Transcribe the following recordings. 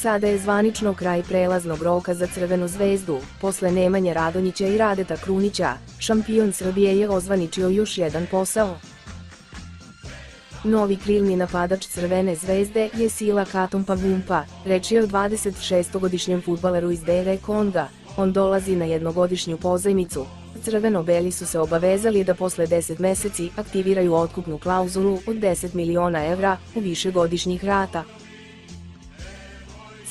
Sada je zvanično kraj prelaznog roka za Crvenu zvezdu, posle Nemanje Radonjića i Radeta Krunića, šampion Srbije je ozvaničio još jedan posao. Novi krilni napadač Crvene zvezde je Sila Katom Pavumpa, reč je o 26-godišnjem futbaleru iz DR Konga, on dolazi na jednogodišnju pozajmicu. Crveno-beli su se obavezali da posle 10 meseci aktiviraju otkupnu klauzulu od 10 miliona evra u višegodišnjih rata.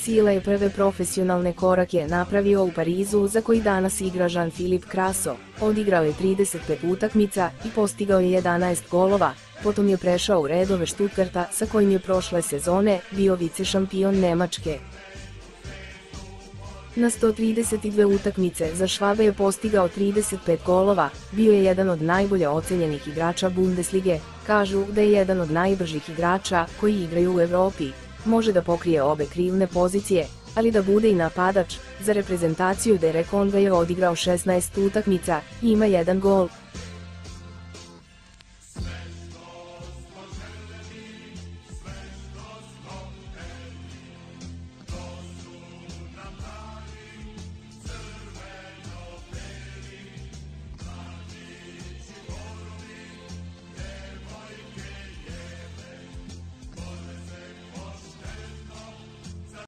Sila je prve profesionalne korake napravio u Parizu za koji danas igra Jean-Philippe Kraso, odigrao je 35 utakmica i postigao je 11 golova, potom je prešao u redove Stuttgarta sa kojim je prošle sezone bio vice šampion Nemačke. Na 132 utakmice za Švabe je postigao 35 golova, bio je jedan od najbolje ocenjenih igrača Bundeslige, kažu da je jedan od najbržih igrača koji igraju u Evropi. Može da pokrije obe krivne pozicije, ali da bude i napadač, za reprezentaciju Derek Onga je odigrao 16 utakmica i ima jedan gol,